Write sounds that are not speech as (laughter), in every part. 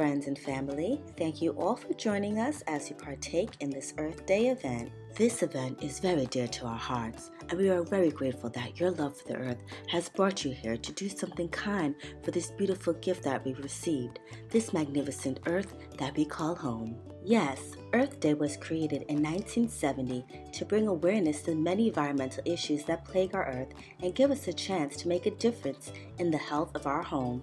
Friends and family. Thank you all for joining us as we partake in this Earth Day event. This event is very dear to our hearts, and we are very grateful that your love for the earth has brought you here to do something kind for this beautiful gift that we've received, this magnificent earth that we call home. Yes, Earth Day was created in 1970 to bring awareness to many environmental issues that plague our earth and give us a chance to make a difference in the health of our home.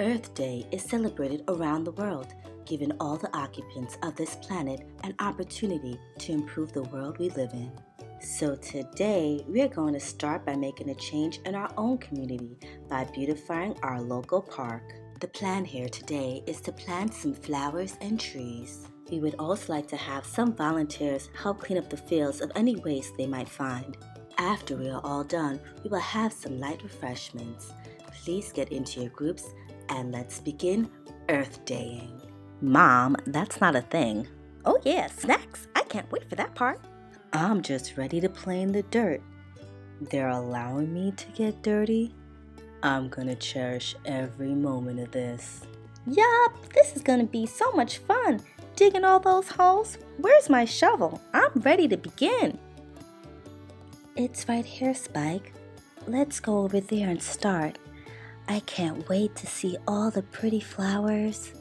Earth Day is celebrated around the world, giving all the occupants of this planet an opportunity to improve the world we live in. So today, we are going to start by making a change in our own community by beautifying our local park. The plan here today is to plant some flowers and trees. We would also like to have some volunteers help clean up the fields of any waste they might find. After we are all done, we will have some light refreshments. Please get into your groups and let's begin Earth Daying. Mom, that's not a thing. Oh, yeah, snacks. I can't wait for that part. I'm just ready to play in the dirt. They're allowing me to get dirty. I'm gonna cherish every moment of this. Yup, this is gonna be so much fun. Digging all those holes. Where's my shovel? I'm ready to begin. It's right here, Spike. Let's go over there and start. I can't wait to see all the pretty flowers.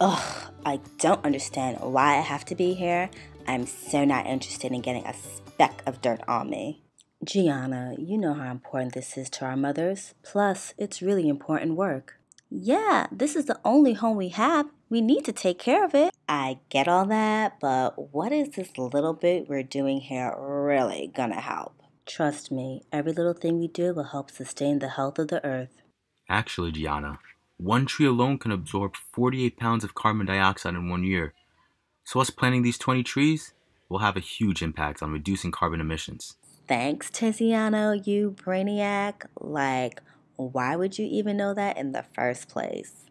Ugh, I don't understand why I have to be here. I'm so not interested in getting a speck of dirt on me. Gianna, you know how important this is to our mothers. Plus, it's really important work. Yeah, this is the only home we have. We need to take care of it. I get all that, but what is this little bit we're doing here really gonna help? Trust me, every little thing we do will help sustain the health of the earth. Actually, Gianna, one tree alone can absorb 48 pounds of carbon dioxide in one year. So, us planting these 20 trees will have a huge impact on reducing carbon emissions. Thanks, Tiziano, you brainiac. Like, why would you even know that in the first place?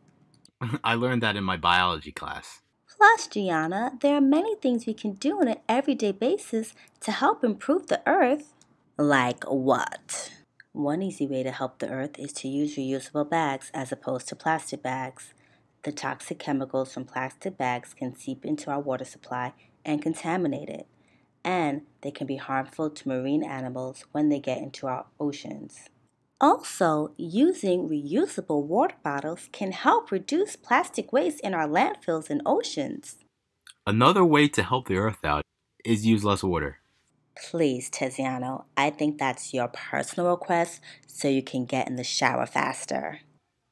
(laughs) I learned that in my biology class. Plus, Gianna, there are many things we can do on an everyday basis to help improve the earth. Like what? One easy way to help the earth is to use reusable bags as opposed to plastic bags. The toxic chemicals from plastic bags can seep into our water supply and contaminate it, and they can be harmful to marine animals when they get into our oceans. Also, using reusable water bottles can help reduce plastic waste in our landfills and oceans. Another way to help the earth out is use less water. Please, Tiziano, I think that's your personal request so you can get in the shower faster.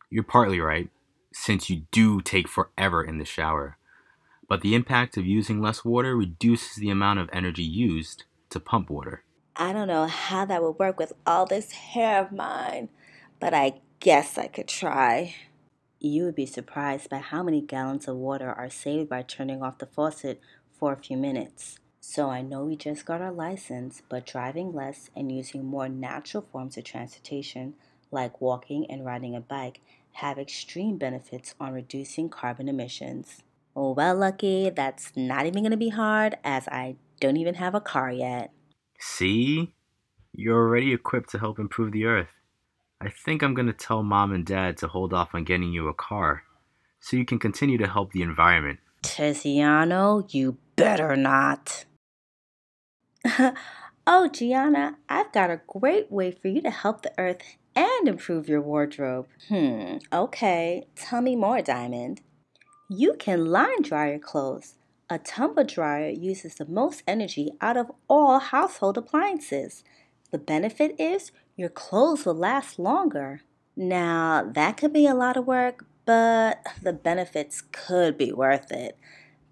You're partly right, since you do take forever in the shower. But the impact of using less water reduces the amount of energy used to pump water. I don't know how that would work with all this hair of mine, but I guess I could try. You would be surprised by how many gallons of water are saved by turning off the faucet for a few minutes. So I know we just got our license, but driving less and using more natural forms of transportation, like walking and riding a bike, have extreme benefits on reducing carbon emissions. Oh, well, Lucky, that's not even going to be hard as I don't even have a car yet. See? You're already equipped to help improve the earth. I think I'm going to tell mom and dad to hold off on getting you a car so you can continue to help the environment. Tiziano, you better not. (laughs) oh, Gianna, I've got a great way for you to help the earth and improve your wardrobe. Hmm, okay. Tell me more, Diamond. You can line dry your clothes. A tumble dryer uses the most energy out of all household appliances. The benefit is your clothes will last longer. Now, that could be a lot of work, but the benefits could be worth it.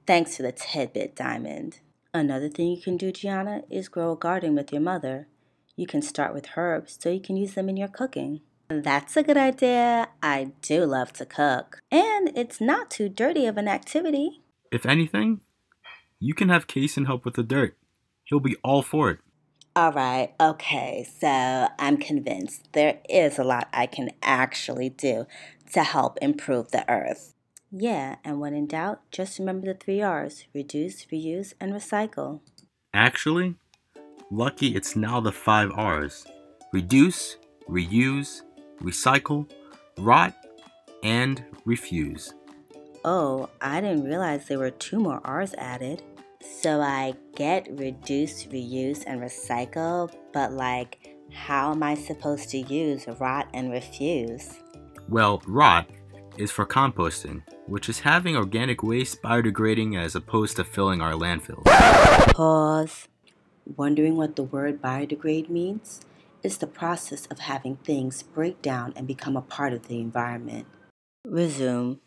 Thanks for the tidbit, Diamond. Another thing you can do, Gianna, is grow a garden with your mother. You can start with herbs so you can use them in your cooking. That's a good idea. I do love to cook. And it's not too dirty of an activity. If anything, you can have Kason help with the dirt. He'll be all for it. All right, okay, so I'm convinced there is a lot I can actually do to help improve the earth. Yeah, and when in doubt, just remember the three R's reduce, reuse, and recycle. Actually, lucky it's now the five R's reduce, reuse, recycle, rot, and refuse. Oh, I didn't realize there were two more R's added. So I get reduce, reuse, and recycle, but like, how am I supposed to use rot and refuse? Well, rot is for composting, which is having organic waste biodegrading as opposed to filling our landfills. Pause. Wondering what the word biodegrade means? It's the process of having things break down and become a part of the environment. Resume.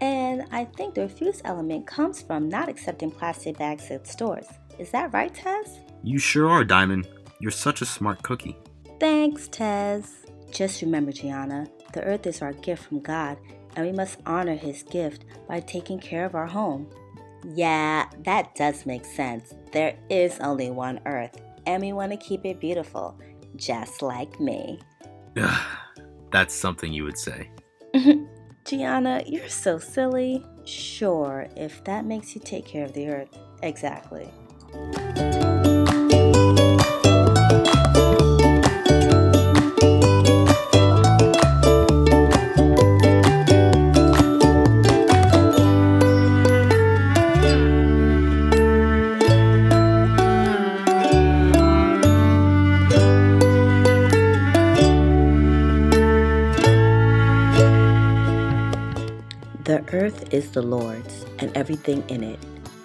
And I think the refuse element comes from not accepting plastic bags at stores. Is that right, Tez? You sure are, Diamond. You're such a smart cookie. Thanks, Tez. Just remember, Gianna, the earth is our gift from God, and we must honor his gift by taking care of our home. Yeah, that does make sense. There is only one earth, and we want to keep it beautiful, just like me. That's something you would say. (laughs) Gianna, you're so silly. Sure, if that makes you take care of the earth. Exactly. Is the Lord's, and everything in it.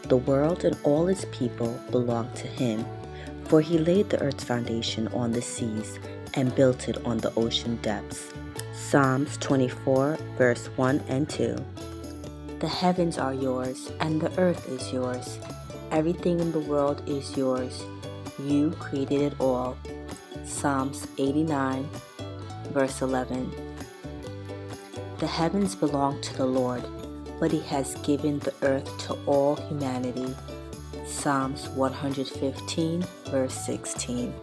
The world and all its people belong to him. For he laid the earth's foundation on the seas and built it on the ocean depths. Psalms 24, verse 1 and 2. The heavens are yours, and the earth is yours. Everything in the world is yours. You created it all. Psalms 89, verse 11. The heavens belong to the Lord, but he has given the earth to all humanity. Psalms 115, verse 16.